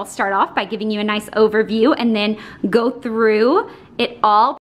I'll start off by giving you a nice overview and then go through it all.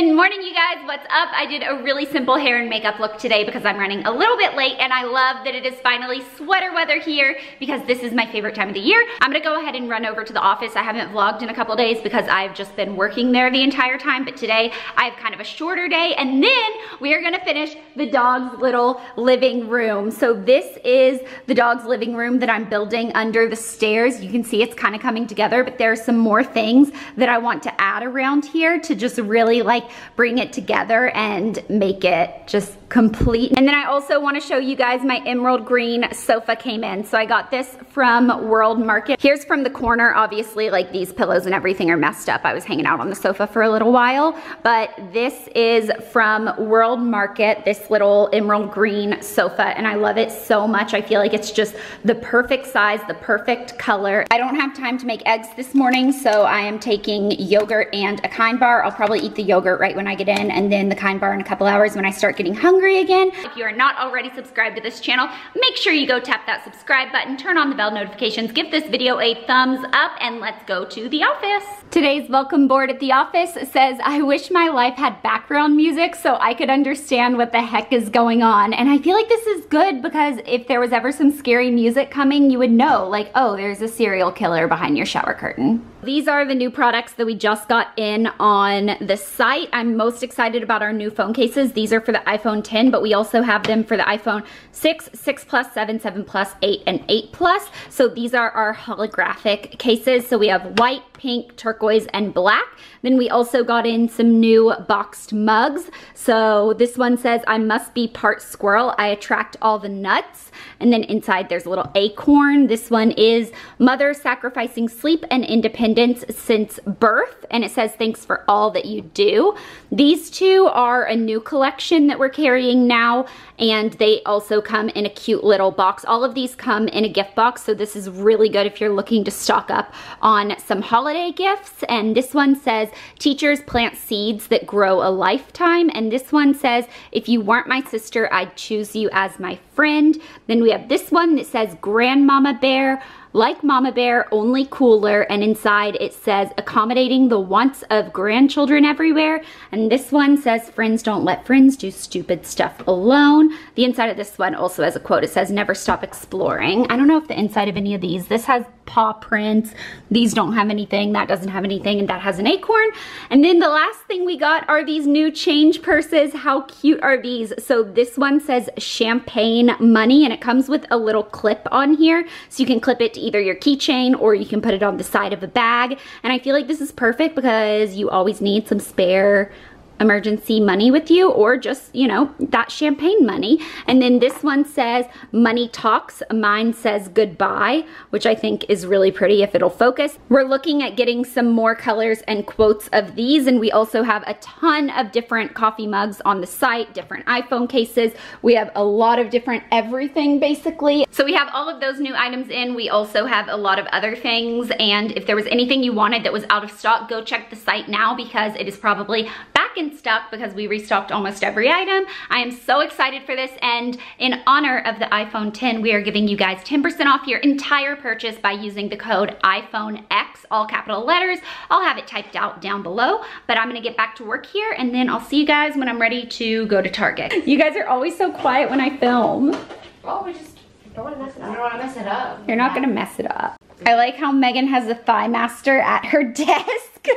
Good morning, you guys. What's up? I did a really simple hair and makeup look today because I'm running a little bit late and I love that it is finally sweater weather here because this is my favorite time of the year. I'm gonna go ahead and run over to the office. I haven't vlogged in a couple days because I've just been working there the entire time, but today I have kind of a shorter day and then we are gonna finish the dog's little living room. So this is the dog's living room that I'm building under the stairs. You can see it's kind of coming together, but there are some more things that I want to add around here to just really like bring it together and make it just complete. And then I also wanna show you guys my emerald green sofa came in. So I got this from World Market. Here's from the corner, obviously like these pillows and everything are messed up. I was hanging out on the sofa for a little while, but this is from World Market, this little emerald green sofa, and I love it so much. I feel like it's just the perfect size, the perfect color. I don't have time to make eggs this morning, so I am taking yogurt and a kind bar. I'll probably eat the yogurt right when I get in, and then the kind bar in a couple hours when I start getting hungry again. If you are not already subscribed to this channel, make sure you go tap that subscribe button, turn on the bell notifications, give this video a thumbs up, and let's go to the office. Today's welcome board at the office says, I wish my life had background music so I could understand what the heck is going on. And I feel like this is good because if there was ever some scary music coming, you would know like, oh, there's a serial killer behind your shower curtain. These are the new products that we just got in on the site. I'm most excited about our new phone cases. These are for the iPhone 10, but we also have them for the iPhone 6, 6 Plus, 7, 7 Plus, 8, and 8 Plus. So these are our holographic cases. So we have white, pink, turquoise, and black. Then we also got in some new boxed mugs. So this one says, I must be part squirrel. I attract all the nuts. And then inside there's a little acorn. This one is mother sacrificing sleep and independence since birth. And it says, thanks for all that you do. These two are a new collection that we're carrying now. And they also come in a cute little box. All of these come in a gift box. So this is really good if you're looking to stock up on some holiday gifts. And this one says, teachers plant seeds that grow a lifetime. And this one says, if you weren't my sister, I'd choose you as my friend. Then we have this one that says Grandmama Bear, like Mama Bear, only cooler, and inside it says accommodating the wants of grandchildren everywhere. And this one says friends don't let friends do stupid stuff alone. The inside of this one also has a quote. It says never stop exploring. I don't know if the inside of any of these, this has paw prints. These don't have anything, that doesn't have anything, and that has an acorn. And then the last thing we got are these new change purses. How cute are these? So this one says champagne money, and it comes with a little clip on here. So you can clip it to either your keychain or you can put it on the side of a bag. And I feel like this is perfect because you always need some spare emergency money with you or just, you know, that champagne money. And then this one says money talks. Mine says goodbye, which I think is really pretty if it'll focus. We're looking at getting some more colors and quotes of these. And we also have a ton of different coffee mugs on the site, different iPhone cases. We have a lot of different everything basically. So we have all of those new items in. We also have a lot of other things. And if there was anything you wanted that was out of stock, go check the site now because it is probably back in stock because we restocked almost every item. I am so excited for this and in honor of the iPhone 10, we are giving you guys 10% off your entire purchase by using the code iPhone X, all capital letters. I'll have it typed out down below, but I'm gonna get back to work here and then I'll see you guys when I'm ready to go to Target. You guys are always so quiet when I film. Oh, we just don't want to mess it up. I don't want to mess it up. You're not gonna mess it up. I like how Megan has a Thigh Master at her desk.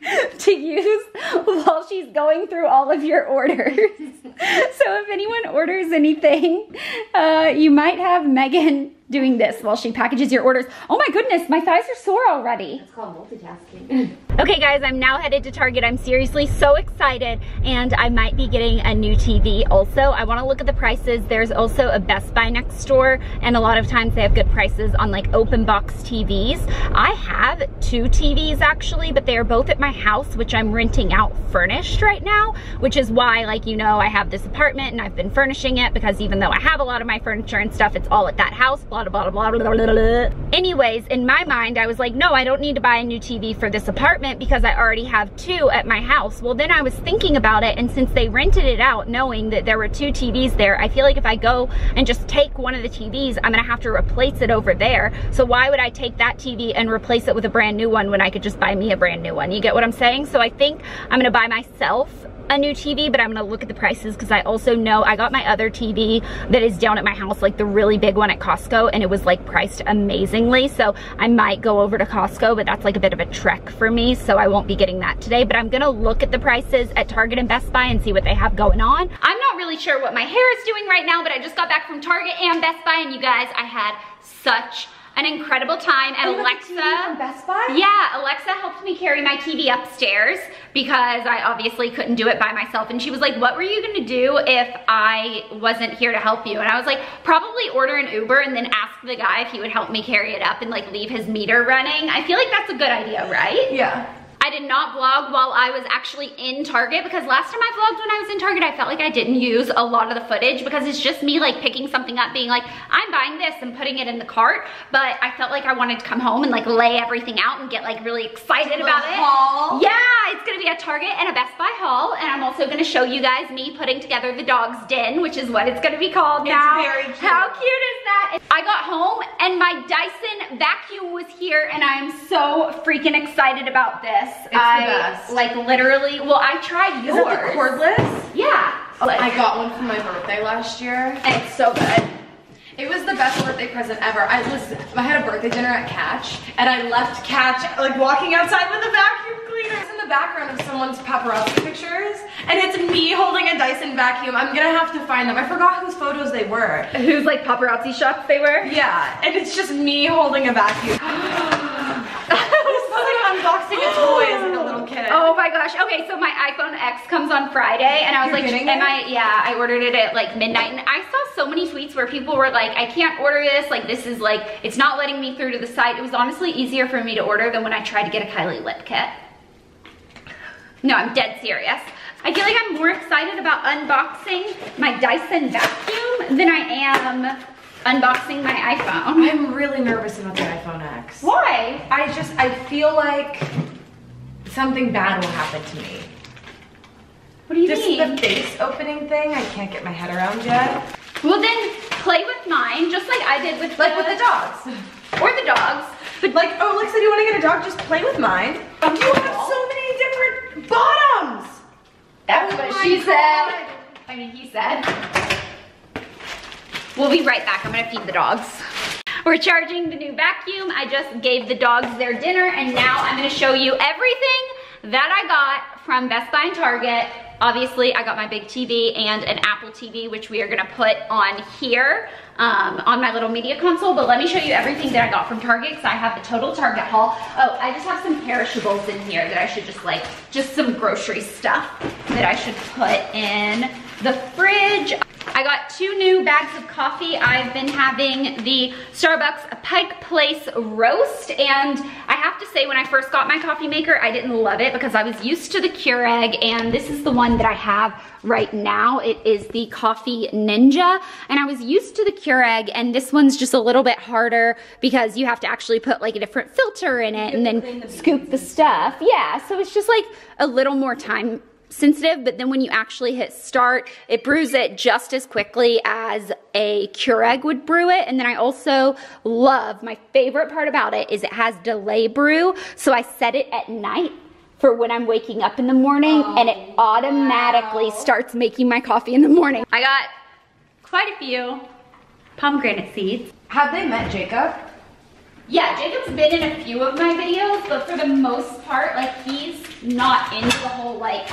to use while she's going through all of your orders. so if anyone orders anything, uh, you might have Megan doing this while she packages your orders. Oh my goodness, my thighs are sore already. It's called multitasking. okay guys, I'm now headed to Target. I'm seriously so excited and I might be getting a new TV also. I wanna look at the prices. There's also a Best Buy next door and a lot of times they have good prices on like open box TVs. I have two TVs actually, but they are both at my house, which I'm renting out furnished right now, which is why like, you know, I have this apartment and I've been furnishing it because even though I have a lot of my furniture and stuff, it's all at that house blah, blah, blah, blah, blah, blah, blah. Anyways, in my mind, I was like, no, I don't need to buy a new TV for this apartment because I already have two at my house. Well, then I was thinking about it, and since they rented it out knowing that there were two TVs there, I feel like if I go and just take one of the TVs, I'm gonna have to replace it over there. So why would I take that TV and replace it with a brand new one when I could just buy me a brand new one? You get what I'm saying? So I think I'm gonna buy myself a new TV, but I'm gonna look at the prices because I also know I got my other TV that is down at my house, like the really big one at Costco, and it was like priced amazingly. So I might go over to Costco, but that's like a bit of a trek for me, so I won't be getting that today. But I'm gonna look at the prices at Target and Best Buy and see what they have going on. I'm not really sure what my hair is doing right now, but I just got back from Target and Best Buy, and you guys, I had such an incredible time and Alexa from Best Buy? Yeah, Alexa helped me carry my TV upstairs because I obviously couldn't do it by myself and she was like, "What were you going to do if I wasn't here to help you?" And I was like, "Probably order an Uber and then ask the guy if he would help me carry it up and like leave his meter running." I feel like that's a good idea, right? Yeah. I did not vlog while I was actually in Target because last time I vlogged when I was in Target, I felt like I didn't use a lot of the footage because it's just me like picking something up being like, I'm buying this and putting it in the cart. But I felt like I wanted to come home and like lay everything out and get like really excited about it. haul? Yeah, it's gonna be a Target and a Best Buy haul. And I'm also gonna show you guys me putting together the dog's den, which is what it's gonna be called It's now. very cute. How cute is that? I got home and my Dyson vacuum was here and I'm so freaking excited about this. It's the I best. like literally, well I tried Is yours. it the cordless? Yeah. Oh, like, I got one for my birthday last year. and it's so good. It was the best birthday present ever. I was I had a birthday dinner at Catch and I left Catch like walking outside with a vacuum cleaner. It's in the background of someone's paparazzi pictures and it's me holding a Dyson vacuum. I'm gonna have to find them. I forgot whose photos they were. Whose like paparazzi shots they were? Yeah, and it's just me holding a vacuum. Unboxing a toy as like a little kid. Oh my gosh. Okay, so my iPhone X comes on Friday and I was You're like, am? I, yeah, I ordered it at like midnight and I saw so many tweets where people were like, I can't order this. Like this is like, it's not letting me through to the site. It was honestly easier for me to order than when I tried to get a Kylie lip kit. No, I'm dead serious. I feel like I'm more excited about unboxing my Dyson vacuum than I am unboxing my iPhone. I'm really nervous about the iPhone X. Why? I just, I feel like something bad will happen to me. What do you Just mean? the face opening thing, I can't get my head around yet. Well then, play with mine, just like I did with Like with the dogs. or the dogs. But like, oh, Alexa, do you want to get a dog? Just play with mine. You have so many different bottoms. That's Oh what she God. said. I mean, he said. We'll be right back. I'm gonna feed the dogs. We're charging the new vacuum. I just gave the dogs their dinner and now I'm gonna show you everything that I got from Best Buy and Target. Obviously, I got my big TV and an Apple TV, which we are gonna put on here um, on my little media console. But let me show you everything that I got from Target because I have the total Target haul. Oh, I just have some perishables in here that I should just like, just some grocery stuff that I should put in the fridge. I got two new bags of coffee. I've been having the Starbucks Pike Place Roast and I have to say when I first got my coffee maker, I didn't love it because I was used to the Keurig and this is the one that I have right now. It is the Coffee Ninja and I was used to the Keurig and this one's just a little bit harder because you have to actually put like a different filter in it and then scoop the stuff. Yeah, so it's just like a little more time sensitive, but then when you actually hit start, it brews it just as quickly as a Keurig would brew it. And then I also love, my favorite part about it is it has delay brew. So I set it at night for when I'm waking up in the morning oh, and it automatically starts making my coffee in the morning. I got quite a few pomegranate seeds. Have they met Jacob? Yeah, Jacob's been in a few of my videos, but for the most part, like he's not into the whole like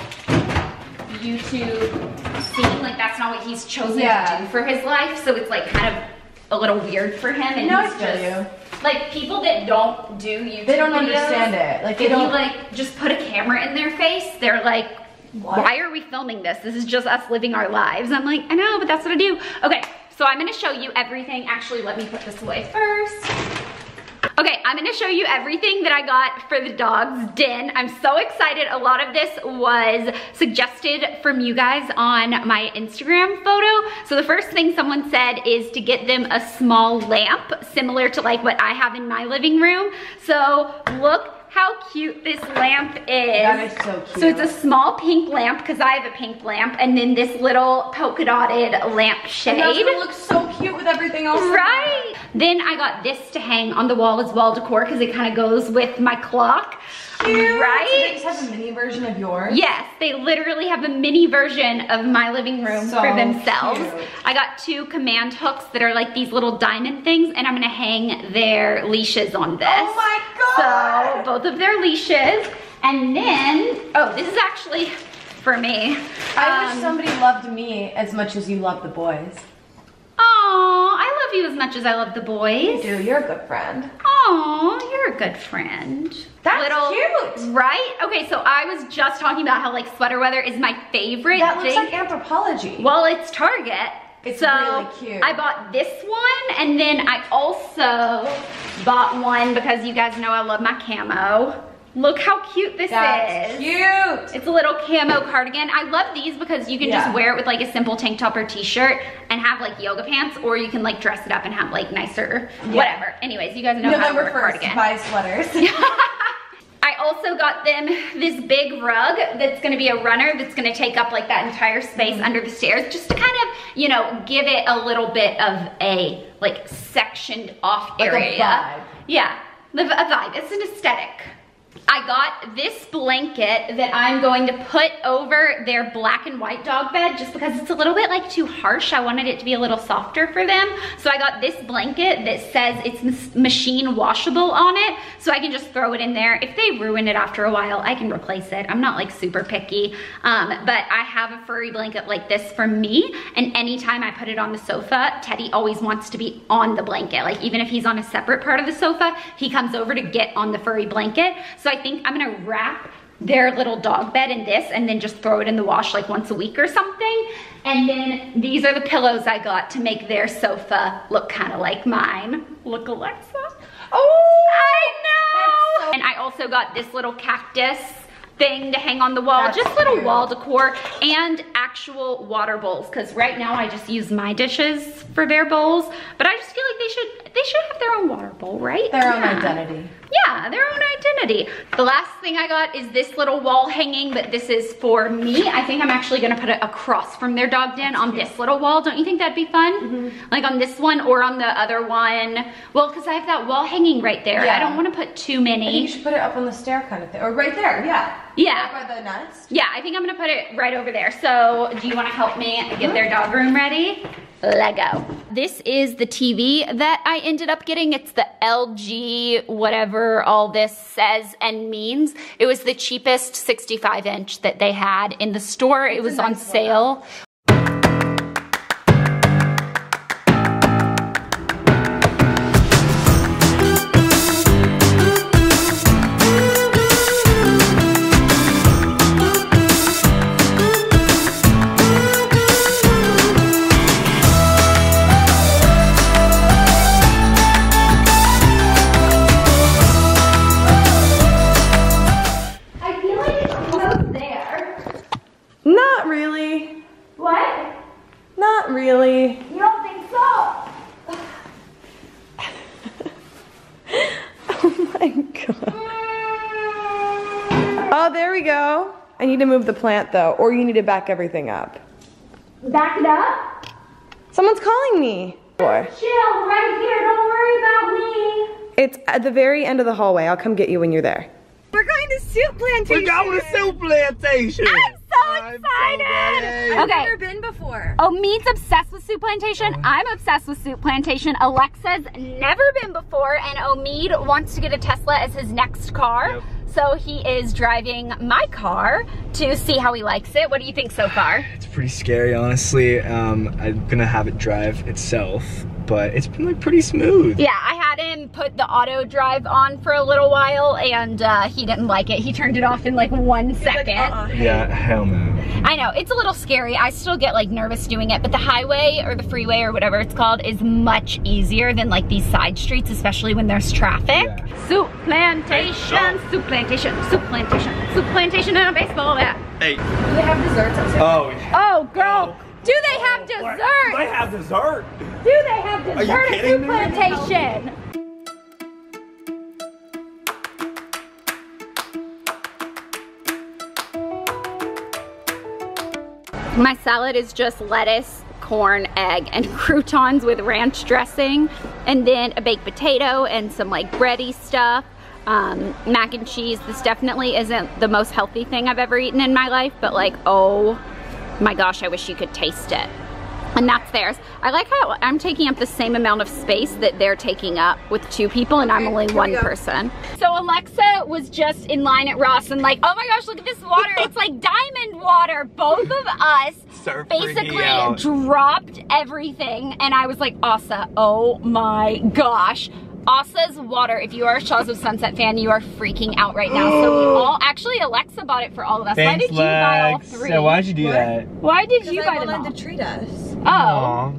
YouTube scene. Like that's not what he's chosen Yeah. to do for his life. So it's like kind of a little weird for him. And No, he's just you. like people that don't do YouTube. They don't videos, understand it. Like they if you like just put a camera in their face, they're like, What? why are we filming this? This is just us living our lives. I'm like, I know, but that's what I do. Okay, so I'm gonna show you everything. Actually, let me put this away first. Okay, I'm gonna show you everything that I got for the dog's den. I'm so excited. A lot of this was suggested from you guys on my Instagram photo. So the first thing someone said is to get them a small lamp, similar to like what I have in my living room. So look how cute this lamp is. That is so cute. So it's a small pink lamp because I have a pink lamp and then this little polka dotted lamp shade. And that's gonna look so cute with everything else. Right. Then I got this to hang on the wall as wall decor because it kind of goes with my clock. Cute. Right? So they just have a mini version of yours. Yes, they literally have a mini version of my living room So for themselves. cute. I got two command hooks that are like these little diamond things and I'm gonna hang their leashes on this. Oh my god. So both of their leashes. And then, oh, this is actually for me. I Um, wish somebody loved me as much as you love the boys. Aw, I love you as much as I love the boys. Do you're a good friend. Aw, you're a good friend. That's cute. Right? Okay, so I was just talking about how like sweater weather is my favorite That looks thing. like Anthropologie. well, it's Target. It's so really cute. I bought this one and then I also bought one because you guys know I love my camo. Look how cute this That's is. cute. It's a little camo cardigan. I love these because you can Yeah. just wear it with like a simple tank top or t-shirt and have like yoga pants or you can like dress it up and have like nicer whatever. Anyways, you guys know how to November wear 1st, cardigan. buy sweaters. I also got them this big rug that's gonna be a runner that's gonna take up like that entire space Mm-hmm. under the stairs just to kind of, you know, give it a little bit of a like sectioned off Like a area. vibe. Yeah, the- a vibe, it's an aesthetic. I got this blanket that I'm going to put over their black and white dog bed just because it's a little bit like too harsh. I wanted it to be a little softer for them. So I got this blanket that says it's machine washable on it. So I can just throw it in there. If they ruin it after a while, I can replace it. I'm not like super picky. Um, but I have a furry blanket like this for me. And anytime I put it on the sofa, Teddy always wants to be on the blanket. Like even if he's on a separate part of the sofa, he comes over to get on the furry blanket. So I think I'm gonna wrap their little dog bed in this and then just throw it in the wash like once a week or something. And then these are the pillows I got to make their sofa look kind of like mine. Look, Alexa. Oh, I know. So- and I also got this little cactus thing to hang on the wall. That's just little cute. wall decor and actual water bowls. Cause right now I just use my dishes for their bowls. But I just feel like they should they should have their own water bowl, right? their own identity. Yeah, their own identity. The last thing I got is this little wall hanging, but this is for me. I think I'm actually gonna put it across from their dog den on this little wall. Don't you think that'd be fun? Mm-hmm. Like on this one or on the other one. Well, cause I have that wall hanging right there. I don't wanna put too think you should put it up on the stair kind of thing. Or right there, yeah. Yeah. By the nest. Yeah, I think I'm gonna put it right over there. So do you wanna help me get their dog room ready? Lego. This is the TV that I ended up getting. It's the LG, whatever all this says and means. It was the cheapest 65 inch that they had in the store. It was on nice one, sale. I I move the plant though, or you need to back everything up. Back it up. Someone's calling me. Boy. Chill right here. Don't worry about me. It's at the very end of the hallway. I'll come get you when you're there. We're going to soup plantation. We're going to soup plantation. I'm so I'm so excited. ready. okay. never been before. Oh, Mead's obsessed with Soup Plantation. Uh-huh. I'm obsessed with Soup Plantation. Alexa's never been before, and Omeed wants to get a Tesla as his next car. Yep. So he is driving my car to see how he likes it. What do you think so far? It's pretty scary, honestly. Um, I'm gonna have it drive itself, but it's been like pretty smooth. Yeah, I had him put the auto drive on for a little while and uh, he didn't like it. He turned it off in like one second. Like, uh-uh. Yeah, hell no. I know, it's a little scary. I still get like nervous doing it, but the highway or the freeway or whatever it's called is much easier than like these side streets, especially when there's traffic. Yeah. Soup plantation, soup plantation, soup plantation, soup plantation and a baseball bat. Hey. Do they have desserts upstairs? Oh. Oh, girl, do they have dessert? They dessert? have dessert. Do they have dessert at kidding soup plantation? My salad is just lettuce, corn, egg, and croutons with ranch dressing, and then a baked potato and some like bready stuff. Um, mac and cheese. This definitely isn't the most healthy thing I've ever eaten in my life, but like, oh my gosh, I wish you could taste it. And that's theirs. I like how I'm taking up the same amount of space that they're taking up with two people and I'm only one person. So Alexa was just in line at Ross and like, oh my gosh, look at this water. it's like diamond water. Both of us Start freaking basically dropped everything and I was like, Asa, oh my gosh. Asa's water, if you are a Shahs of Sunset fan, you are freaking out right now. So we all, actually Alexa bought it for all of us. Why did you buy all three? So why'd you do What? that? Why did you Because buy I them all? wanted to treat us. Oh, Aw.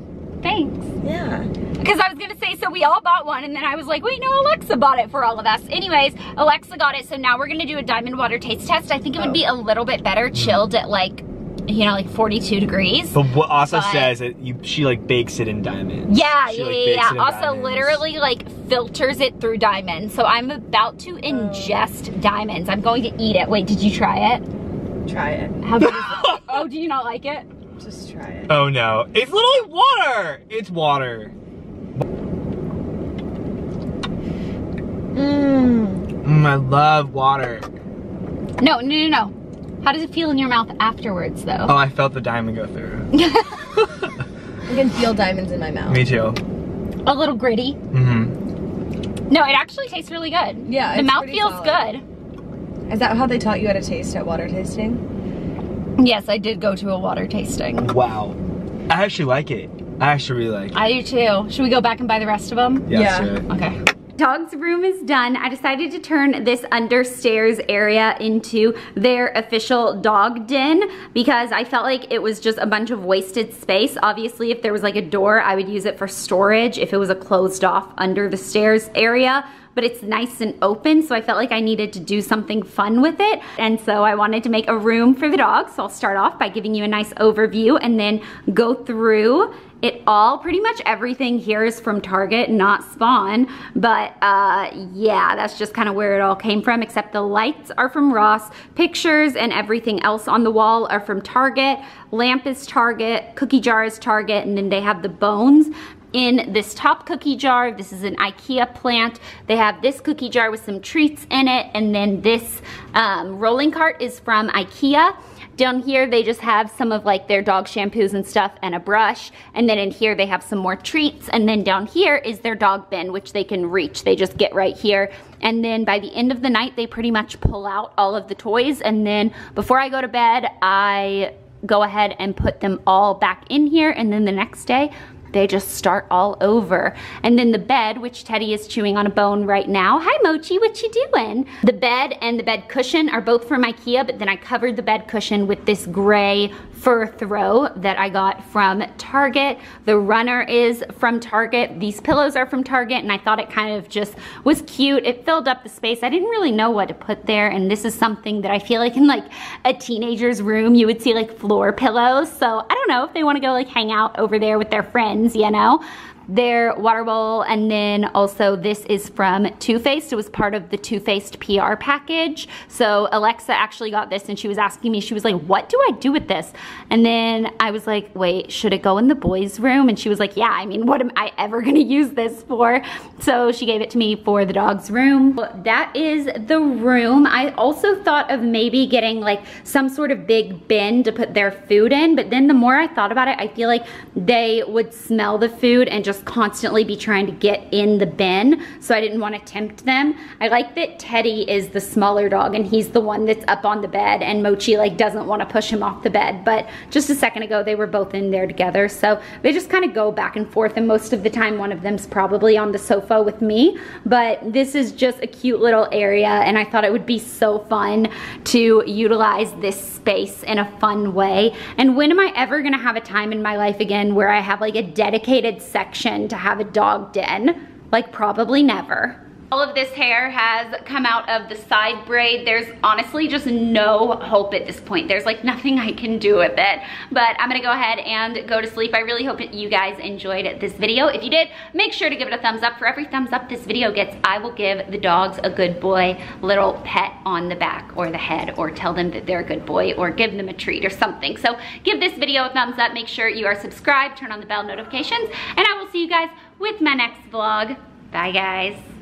thanks. Yeah. Because I was gonna say, so we all bought one, and then I was like, wait, no, Alexa bought it for all of us. Anyways, Alexa got it, so now we're gonna do a diamond water taste test. I think it would oh. be a little bit better chilled at like, you know, like 42 degrees. But what Asa But- says that you she like bakes it in diamonds. Yeah, She, yeah, like, yeah, bakes yeah. it in Also, diamonds. literally like filters it through diamonds. So I'm about to ingest diamonds. I'm going to eat it. Wait, did you try it? Try it. How good is it? Oh, do you not like it? Just try it. Oh no. It's literally water! It's water. Mmm. Mm, I love water. No, no, no, no. How does it feel in your mouth afterwards, though? Oh, I felt the diamond go through. I can feel diamonds in my mouth. Me too. A little gritty. Mm-hmm. No, it actually tastes really good. Yeah, the it's mouth feels solid. good. Is that how they taught you how to taste at water tasting? Yes, I did go to a water tasting. Wow. I actually like it. I actually really like it. I do too. Should we go back and buy the rest of them? Yes, Yeah. sir. Okay. Dog's room is done. I decided to turn this understairs area into their official dog den because I felt like it was just a bunch of wasted space. Obviously, if there was like a door, I would use it for storage if it was a closed off under the stairs area but it's nice and open so I felt like I needed to do something fun with it and so I wanted to make a room for the dog so I'll start off by giving you a nice overview and then go through it all pretty much everything here is from Target not Spawn but uh, yeah that's just kind of where it all came from except the lights are from Ross pictures and everything else on the wall are from Target lamp is Target cookie jar is Target and then they have the bones in this top cookie jar. This is an Ikea plant. They have this cookie jar with some treats in it. And then this um, rolling cart is from Ikea. Down here, they just have some of like their dog shampoos and stuff and a brush. And then in here, they have some more treats. And then down here is their dog bin, which they can reach. They just get right here. And then by the end of the night, they pretty much pull out all of the toys. And then before I go to bed, I go ahead and put them all back in here. And then the next day, they just start all over. And then the bed, which Teddy is chewing on a bone right now. Hi Mochi, what you doing? The bed and the bed cushion are both from Ikea, but then I covered the bed cushion with this gray fur throw that I got from Target. The runner is from Target. These pillows are from Target, and I thought it kind of just was cute. It filled up the space. I didn't really know what to put there, and this is something that I feel like in like a teenager's room, you would see like floor pillows. So I don't know if they want to go like hang out over there with their friends, you know? Their water bowl, and then also this is from Too Faced. It was part of the Too Faced PR package. So Alexa actually got this and she was asking me, she was like, what do I do with this? And then I was like, wait, should it go in the boys' room? And she was like, yeah, I mean, what am I ever gonna use this for? So she gave it to me for the dog's room. That is the room. I also thought of maybe getting like some sort of big bin to put their food in, but then the more I thought about it, I feel like they would smell the food and just just constantly be trying to get in the bin, so I didn't want to tempt them. I like that Teddy is the smaller dog and he's the one that's up on the bed and Mochi like doesn't want to push him off the bed, but just a second ago they were both in there together, so they just kind of go back and forth and most of the time one of them's probably on the sofa with me, but this is just a cute little area and I thought it would be so fun to utilize this space in a fun way. And when am I ever gonna have a time in my life again where I have like a dedicated section to have a dog den? Like probably never. All of this hair has come out of the side braid. There's honestly just no hope at this point. There's like nothing I can do with it. But I'm gonna go ahead and go to sleep. I really hope that you guys enjoyed this video. If you did, make sure to give it a thumbs up. For every thumbs up this video gets, I will give the dogs a good boy little pet on the back or the head or tell them that they're a good boy or give them a treat or something. So give this video a thumbs up. Make sure you are subscribed, turn on the bell notifications, and I will see you guys with my next vlog. Bye guys.